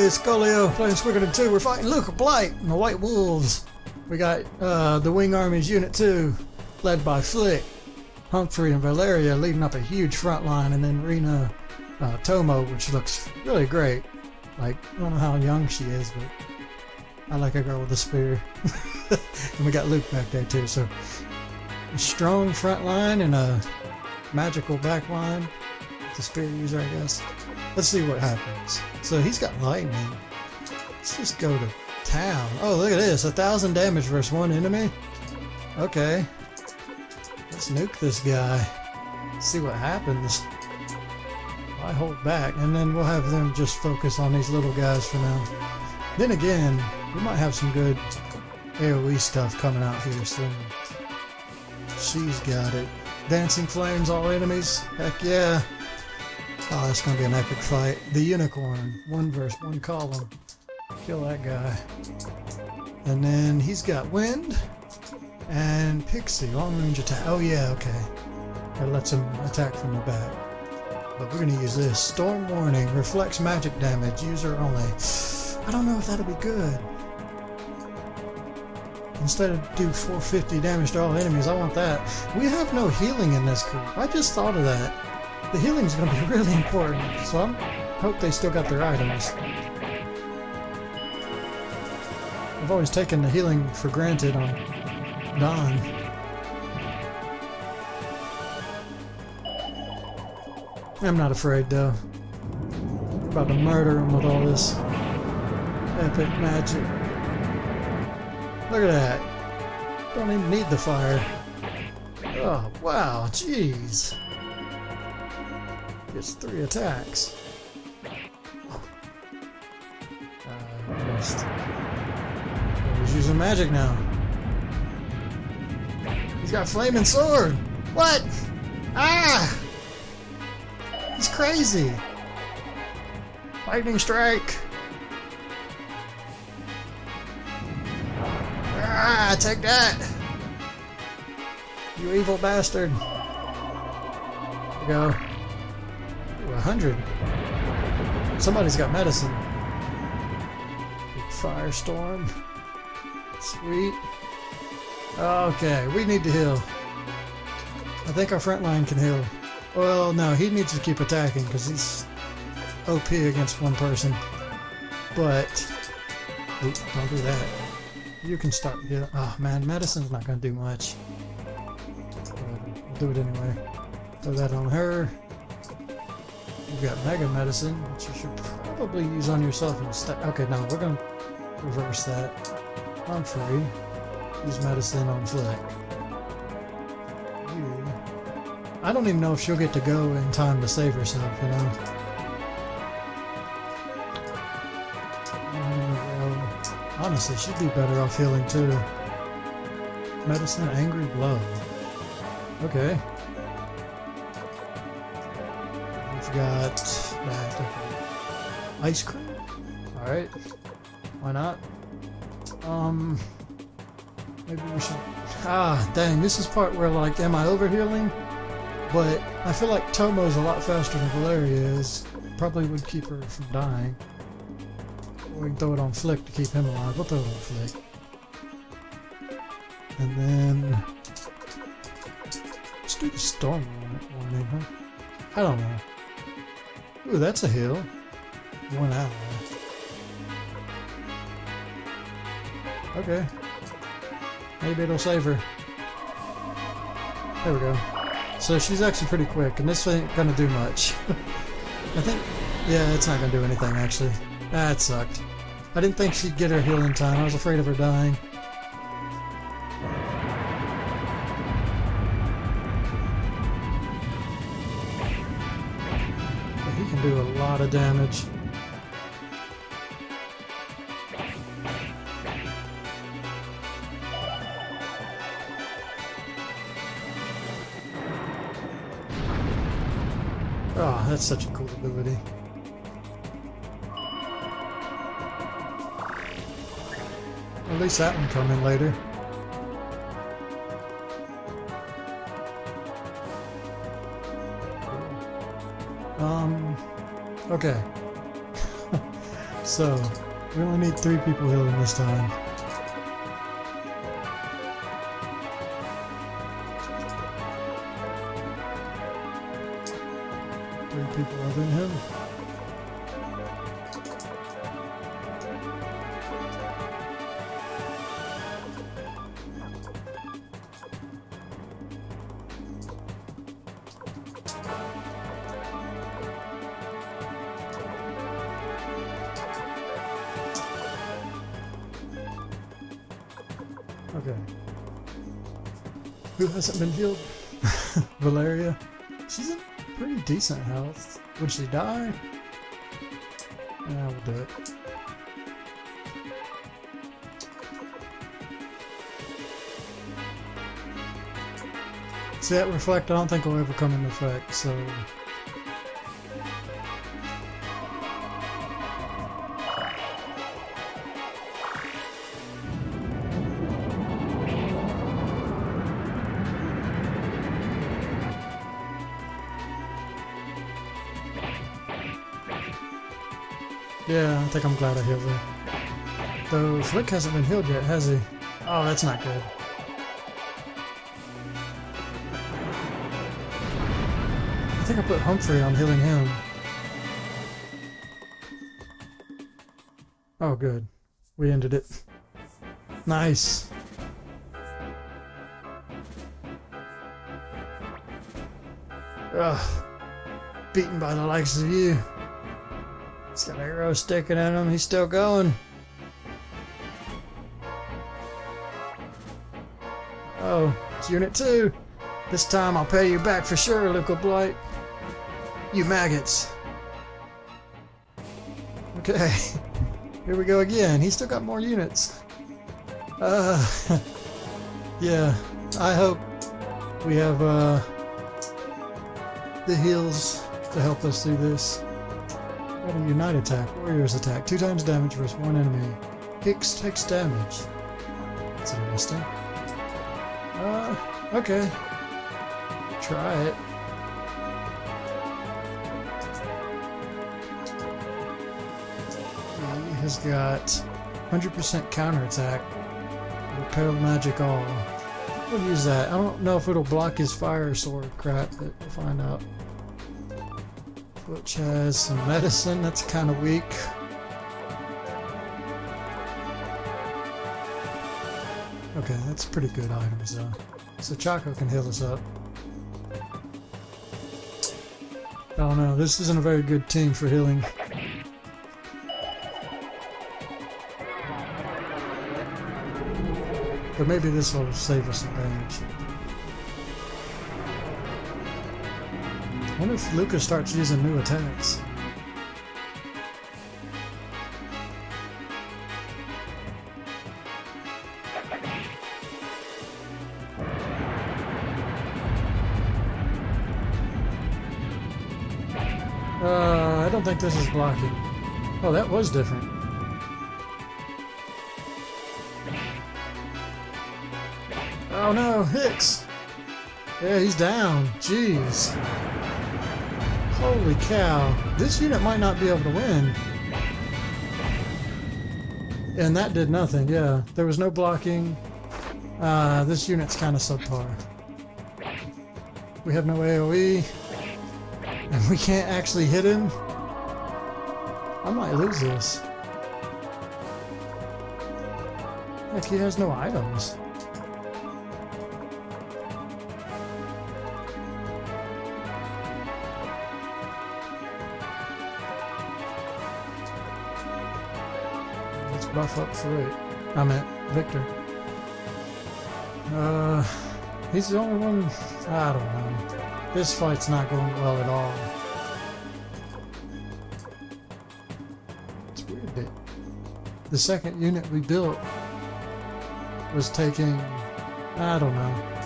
Hey, it's playing Suikoden 2. We're fighting Luca Blight and the White Wolves. We got uh, the Wing Army's Unit 2, led by Flik, Humphrey, and Valeria leading up a huge front line, and then Rina uh, Tomo, which looks really great. Like, I don't know how young she is, but I like a girl with a spear. and we got Luc back there too, so a strong front line and a magical back line. The spear user, I guess. Let's see what happens. So he's got lightning. Let's just go to town. Oh, look at this. A thousand damage versus one enemy. Okay. Let's nuke this guy. See what happens. I hold back, and then we'll have them just focus on these little guys for now. Then again, we might have some good AoE stuff coming out here soon. She's got it. Dancing flames, all enemies. Heck yeah. Oh, that's gonna be an epic fight. The unicorn, one verse, one column. Kill that guy. And then he's got wind and pixie, long range attack. Oh yeah, okay. That lets him attack from the back. But we're gonna use this. Storm warning, reflects magic damage, user only. I don't know if that'll be good. Instead of do 450 damage to all enemies, I want that. We have no healing in this group. I just thought of that. The healing is going to be really important, so I hope they still got their items. I've always taken the healing for granted on Don. I'm not afraid though. I'm about to murder him with all this epic magic. Look at that. Don't even need the fire. Oh, wow, jeez. Gets three attacks. Uh. Oh, he's using magic now. He's got flaming sword. What? Ah! He's crazy. Lightning strike. Ah, take that! You evil bastard! There we go. Ooh, a hundred. Somebody's got medicine. Firestorm. Sweet. Okay, we need to heal. I think our front line can heal. Well, no, he needs to keep attacking because he's OP against one person. But, don't do that. You can start. Yeah. Oh man, medicine's not gonna do much. I'll do it anyway. Throw that on her. You've got mega medicine, which you should probably use on yourself instead. Okay, now we're gonna reverse that. I'm free. Use medicine on Flik. I don't even know if she'll get to go in time to save herself. You know. Mm, honestly, she'd be better off healing too. Medicine, angry blow. Okay. Got. Ice cream? Alright. Why not? Um. Maybe we should. Ah, dang. This is part where, like, am I overhealing? But I feel like Tomo's a lot faster than Valeria is. Probably would keep her from dying. We can throw it on Flik to keep him alive. We'll throw it on Flik. And then... Let's do the storm warning, huh? I don't know. Ooh, that's a heal. One ally. Okay. Maybe it'll save her. There we go. So she's actually pretty quick, and this ain't gonna do much. I think... Yeah, it's not gonna do anything, actually. That sucked. I didn't think she'd get her heal in time. I was afraid of her dying. That's such a cool ability. At least that one come in later. Um, okay. So, we only need three people healing this time. Been healed? Valeria. She's in pretty decent health. Would she die? Yeah, we'll do it. See that reflect? I don't think will ever come into effect, so Yeah, I think I'm glad I healed her. Though Flik hasn't been healed yet, has he? Oh, that's not good. I think I put Humphrey on healing him. Oh, good. We ended it. Nice. Ugh. Beaten by the likes of you. Got arrow sticking in him. He's still going. Oh, it's Unit 2. This time I'll pay you back for sure, Luca Blight. You maggots. Okay. Here we go again. He's still got more units. Uh, yeah. I hope we have uh, the heals to help us through this. Got a unite attack. Warriors attack. Two times damage versus one enemy. Hix takes damage. That's interesting. Uh, okay. Try it. He has got 100% counter counterattack. Repel magic all. We'll use that. I don't know if it'll block his fire sword crap, but we'll find out which has some medicine that's kind of weak. Okay, that's pretty good items though. So Chaco can heal us up. Oh no, this isn't a very good team for healing. But maybe this will save us some damage. Wonder if Lucas starts using new attacks. Uh, I don't think this is blocking. Oh, that was different. Oh no, Hix! Yeah, he's down. Jeez. Holy cow. This unit might not be able to win. And that did nothing, yeah. There was no blocking. Uh, this unit's kind of subpar. We have no AoE. And we can't actually hit him. I might lose this. Heck, he has no items. For it. I'm at Viktor. Uh, he's the only one. I don't know. This fight's not going well at all. It's weird that the second unit we built was taking. I don't know.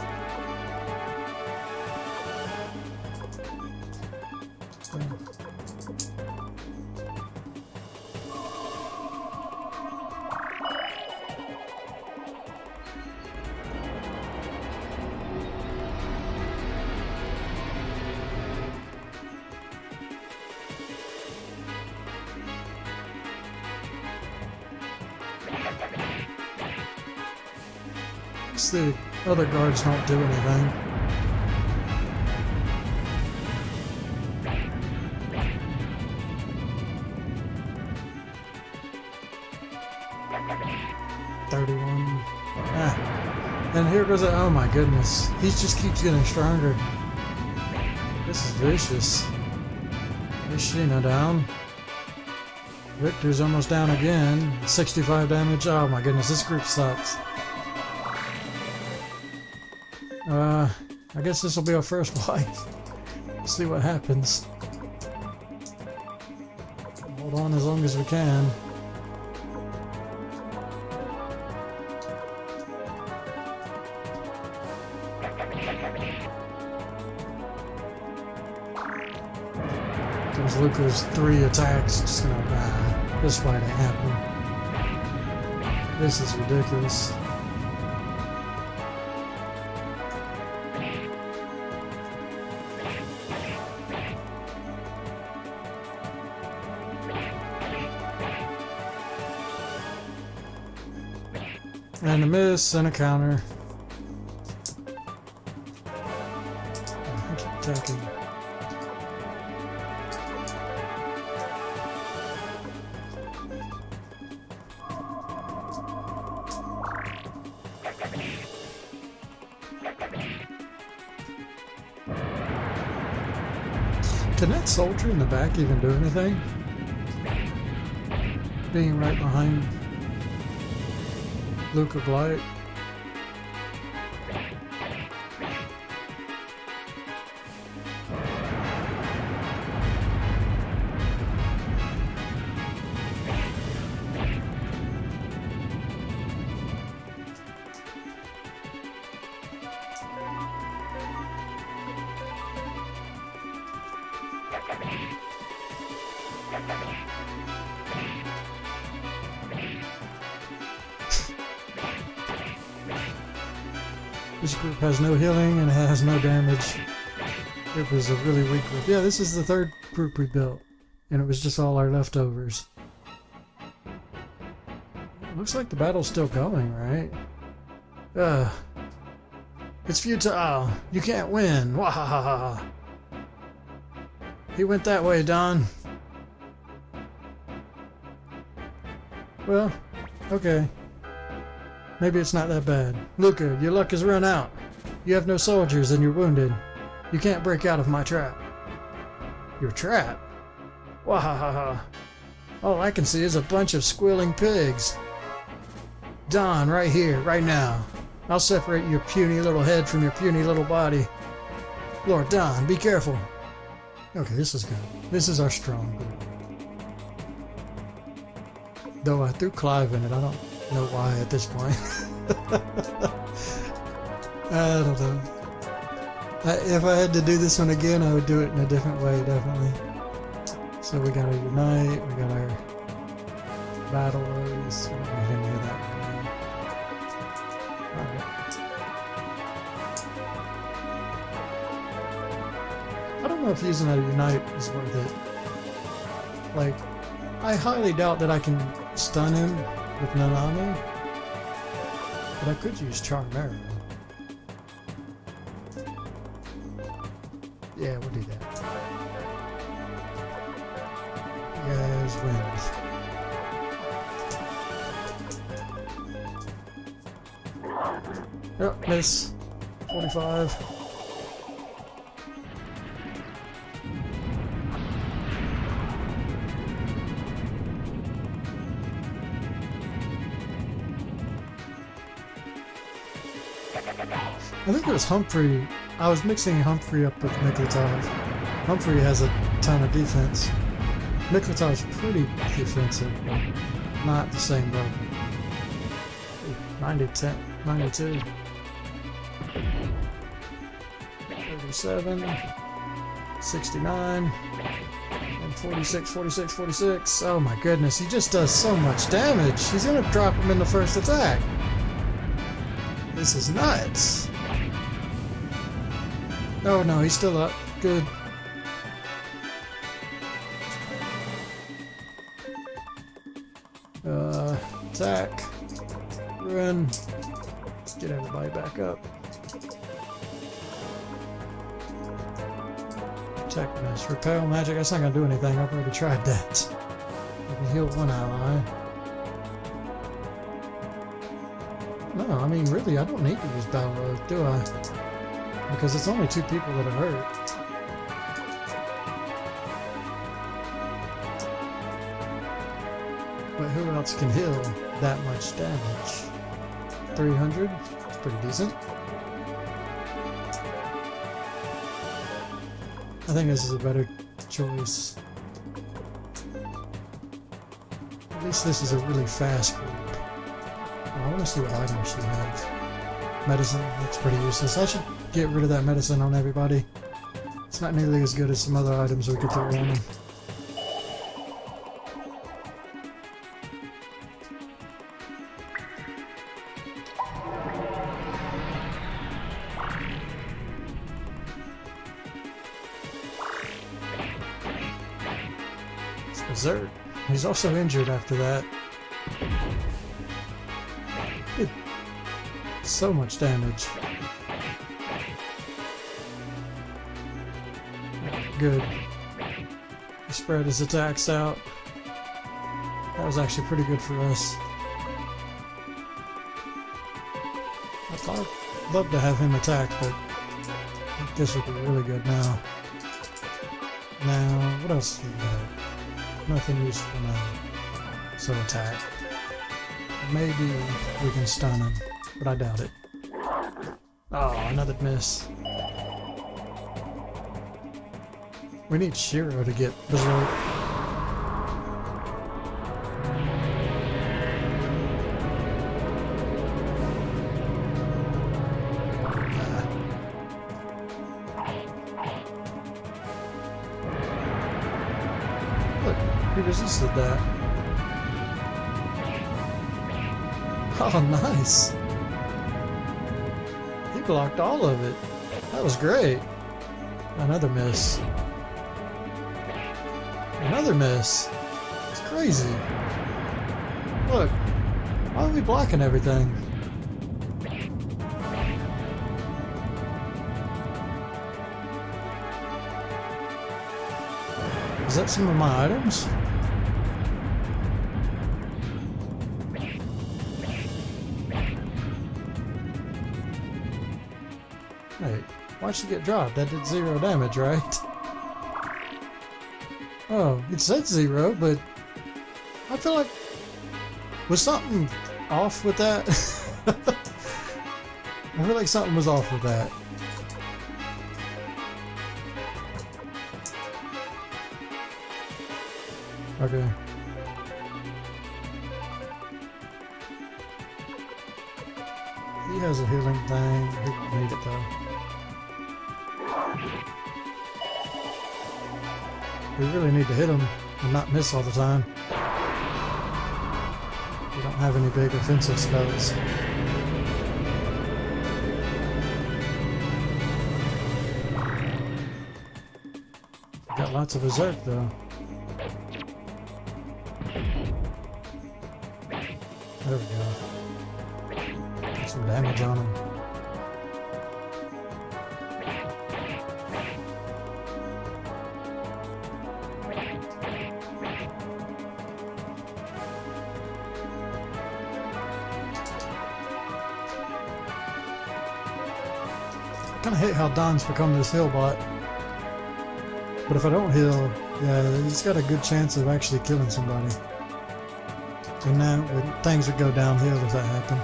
The other guards don't do anything. Thirty-one. Ah. And here goes oh my goodness. He just keeps getting stronger. This is vicious. Is Sheena down? Viktor's almost down again. 65 damage. Oh my goodness, this group sucks. Guess this will be our first wife. see what happens. Hold on as long as we can. There's Luca's three attacks just gonna die. This fight ain't happening. This is ridiculous. A and a counter. Can that soldier in the back even do anything? Being right behind Luca Blight. Has no healing and has no damage. It was a really weak group. Yeah, this is the third group we built, and it was just all our leftovers. Looks like the battle's still going, right? Ugh. It's futile. You can't win. Wahahaha. He went that way, Don. Well, okay. Maybe it's not that bad. Luca, your luck has run out. You have no soldiers and you're wounded. You can't break out of my trap. Your trap? Wahahaha. All I can see is a bunch of squealing pigs. Don, right here, right now. I'll separate your puny little head from your puny little body. Lord Don, be careful. Okay, this is good. This is our strong group. Though I threw Clive in it, I don't know why at this point. I don't know. I, if I had to do this one again, I would do it in a different way, definitely. So we gotta unite, we got our battle ways. We didn't hear that right I don't know if using a unite is worth it. Like, I highly doubt that I can stun him with Nanami. But I could use Charm Arrow. Yep, 45. I think it was Humphrey. I was mixing Humphrey up with Miklotov. Humphrey has a ton of defense. Miklotov's pretty defensive, but not the same level. 90, 10, 92. 37, 69, and 46, 46, 46. Oh my goodness, he just does so much damage. He's gonna drop him in the first attack. This is nuts. Oh no, he's still up. Good. Uh, attack. Run. Get everybody back up. Miss. Repel magic. That's not gonna do anything. I've already tried that. I can heal one ally. No, I mean, really, I don't need to use Oath, do I? Because it's only two people that are hurt. But who else can heal that much damage? 300? It's pretty decent. I think this is a better choice. At least this is a really fast group. I want to see what items she has. Medicine, that's pretty useless. I should get rid of that medicine on everybody. It's not nearly as good as some other items we could throw on them. Also injured after that. Did so much damage. Good. He spread his attacks out. That was actually pretty good for us. I'd love to have him attack, but this would be really good now. Now, what else do we have? Nothing useful now. So attack. Maybe we can stun him, but I doubt it. Oh, another miss. We need Shiro to get Berserk. Oh, nice. He blocked all of it. That was great. Another miss. Another miss. It's crazy. Look. Why are we blocking everything? Is that some of my items? Why'd she get dropped? That did zero damage, right? Oh, it said zero, but I feel like was something off with that. I feel like something was off with that. Okay. He has a healing thing. He don't need it though. We really need to hit him and not miss all the time. We don't have any big offensive spells. Got lots of berserk though. There we go. Some damage on him. Kind of hate how Don's become this heal bot. But if I don't heal, yeah, he's got a good chance of actually killing somebody. And now things would go downhill if that happened.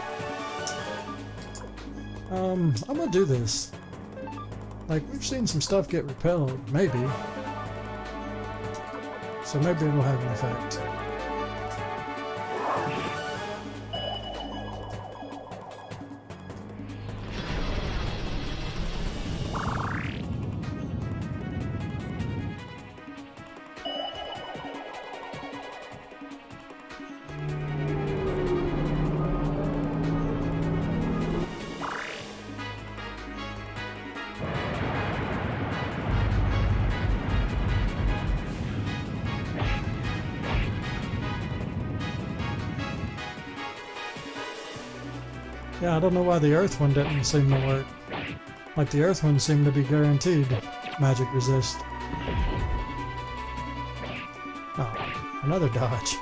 Um, I'm gonna do this. Like, we've seen some stuff get repelled, maybe. So maybe it'll have an effect. I don't know why the earth one didn't seem to work. Like the earth one seemed to be guaranteed magic resist. Oh, another dodge.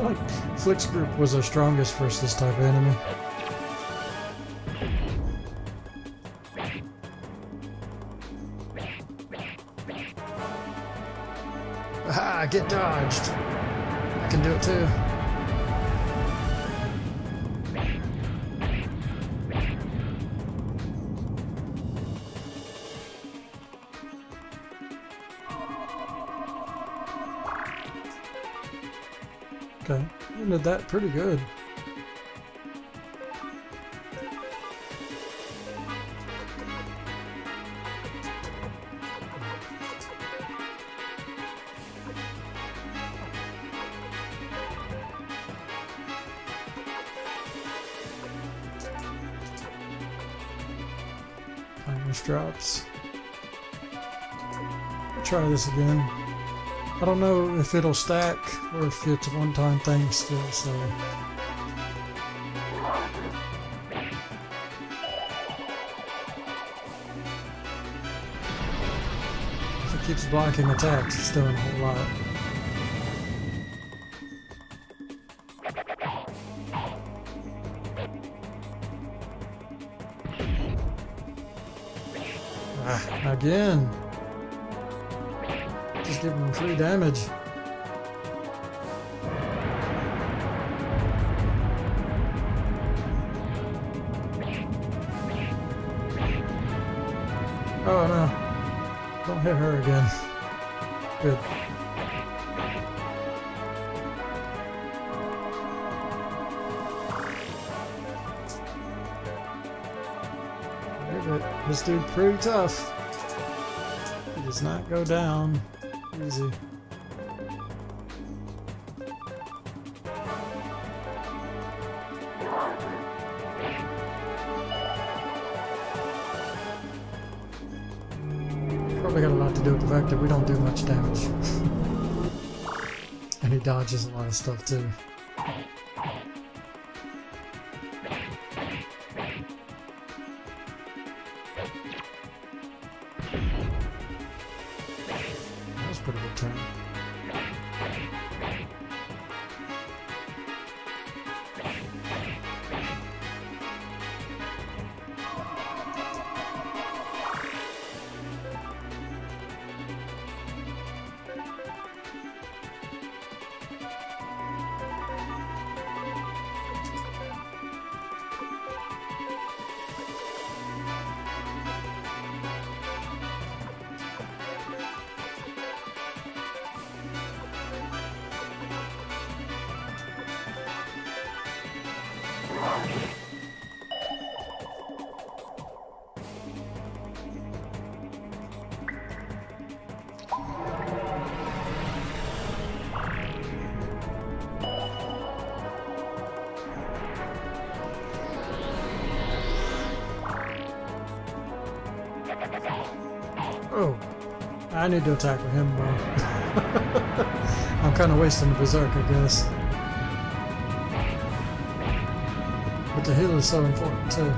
like Flik's group was our strongest versus this type of enemy. Did that pretty good. Minus drops. Try this again. I don't know if it'll stack or if it's a one-time thing still, so... If it keeps blocking attacks, it's doing a whole lot. Ah, again! Just give him free damage. Oh no. Don't hit her again. Good. This dude pretty tough. He does not go down easy. Probably got a lot to do with the fact that we don't do much damage. and he dodges a lot of stuff too. I need to attack with him, bro. I'm kind of wasting the berserk, I guess. But the heal is so important too.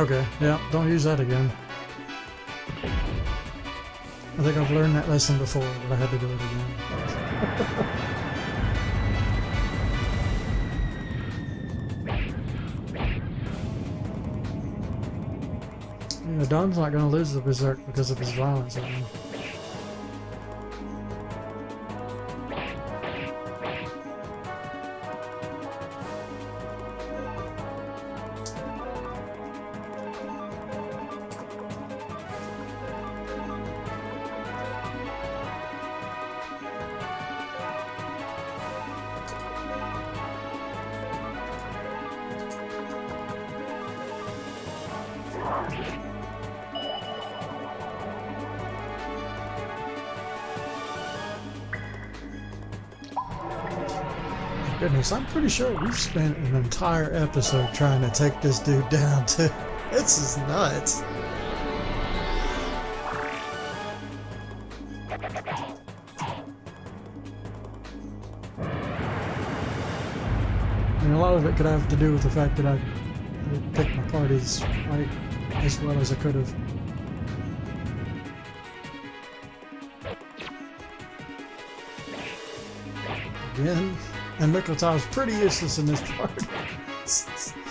Okay, yeah, don't use that again. I think I've learned that lesson before, but I had to do it again. Don's not going to lose the Berserk because of his violence. I mean. Goodness, I'm pretty sure we've spent an entire episode trying to take this dude down too. This is nuts. I mean, a lot of it could have to do with the fact that I picked my parties right as well as I could have. Again, and is pretty useless in this part.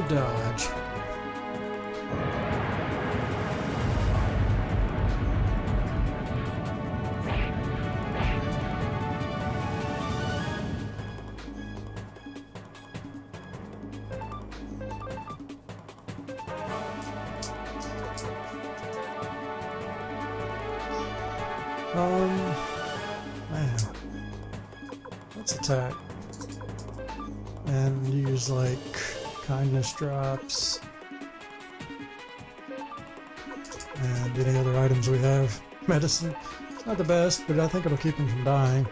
Dodge. We have. Medicine, not the best, but I think it'll keep him from dying.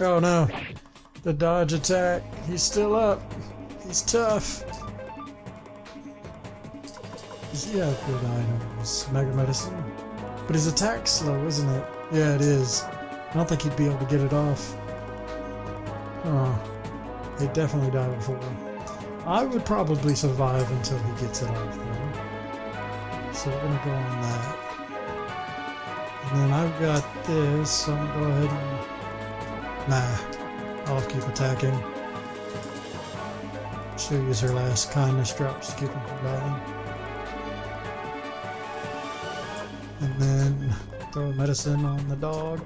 Oh no. The dodge attack. He's still up. He's tough. He's, yeah, good items. Mega medicine. But his attack's slow, isn't it? Yeah, it is. I don't think he'd be able to get it off. Oh. He definitely died before. I would probably survive until he gets it off, though. So we're gonna go on that. And then I've got this, so I'm gonna go ahead and Nah, I'll keep attacking. She'll use her last kindness drops to keep him from dying. And then throw medicine on the dog.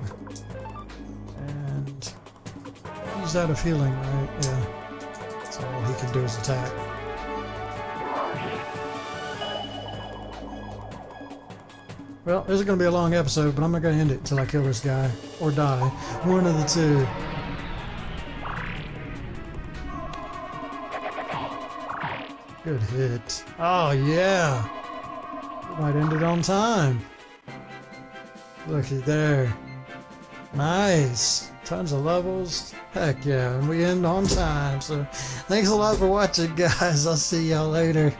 And he's out of healing, right? Yeah. So all he can do is attack. Well, this is going to be a long episode, but I'm not going to end it until I kill this guy. Or die. One of the two. Good hit. Oh, yeah. Might end it on time. Looky there. Nice. Tons of levels. Heck yeah. And we end on time. So thanks a lot for watching, guys. I'll see y'all later.